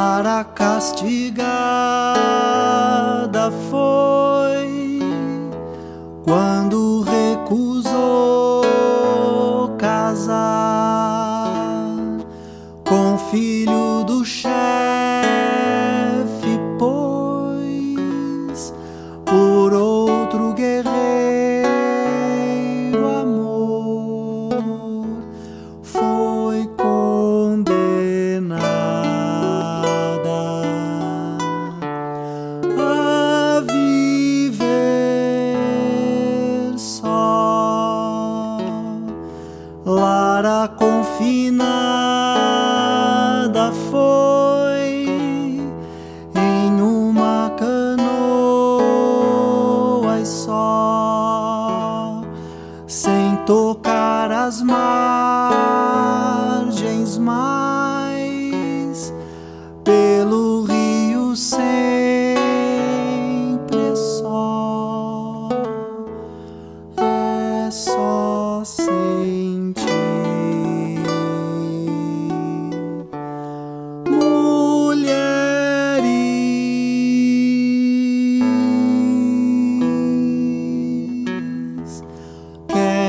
Clara castigada foi quando recusou casar com filho do chefe, confinada foi em uma canoa e só, sem tocar as margens mais pelo rio sempre só é só sentir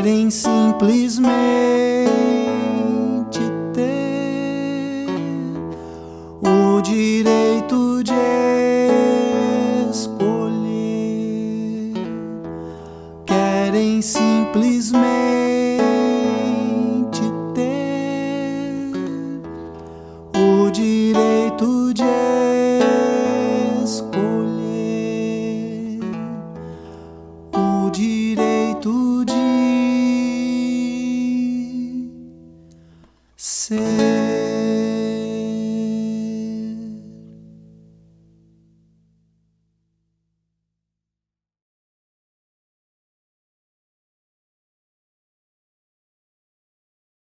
querem simplesmente ter o direito de escolher, querem simplesmente ter o direito de